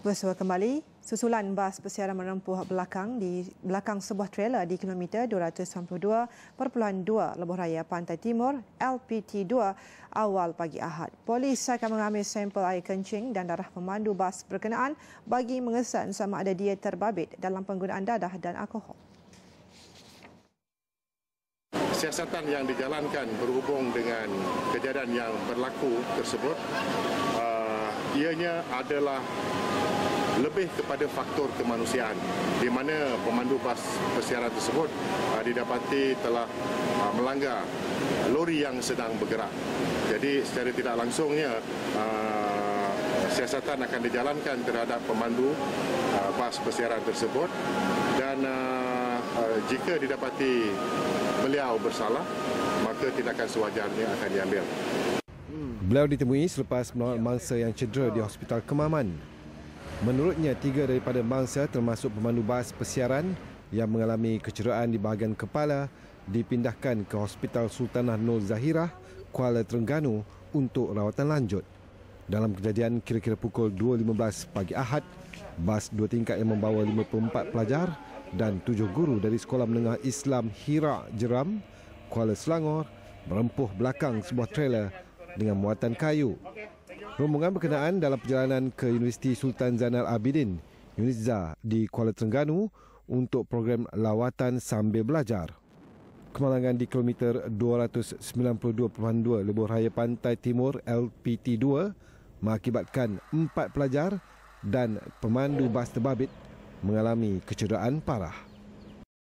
Bersua kembali, susulan bas bersiaran menempuh belakang di belakang sebuah trailer di kilometer 292.2 Lebuh Raya Pantai Timur LPT2 awal pagi Ahad. Polis akan mengambil sampel air kencing dan darah pemandu bas berkenaan bagi mengesan sama ada dia terbabit dalam penggunaan dadah dan alkohol. Siasatan yang dijalankan berhubung dengan kejadian yang berlaku tersebut uh, ianya adalah lebih kepada faktor kemanusiaan di mana pemandu bas persiaran tersebut uh, didapati telah uh, melanggar lori yang sedang bergerak. Jadi secara tidak langsungnya uh, siasatan akan dijalankan terhadap pemandu uh, bas persiaran tersebut dan uh, uh, jika didapati beliau bersalah maka tindakan sewajarnya akan diambil. Beliau ditemui selepas melawat mangsa yang cedera di Hospital Kemaman. Menurutnya, tiga daripada mangsa termasuk pemandu bas persiaran yang mengalami kecederaan di bahagian kepala dipindahkan ke Hospital Sultanah Nur Zahirah, Kuala Terengganu untuk rawatan lanjut. Dalam kejadian kira-kira pukul 2.15 pagi Ahad, bas dua tingkat yang membawa 54 pelajar dan tujuh guru dari Sekolah Menengah Islam Hira Jeram, Kuala Selangor merempuh belakang sebuah trailer dengan muatan kayu. Rombongan berkenaan dalam perjalanan ke Universiti Sultan Zainal Abidin, UNIZA di Kuala Terengganu untuk program lawatan sambil belajar. Kemalangan di kilometer 292.2 Lebuh Raya Pantai Timur LPT2 mengakibatkan empat pelajar dan pemandu bas terbabit mengalami kecederaan parah.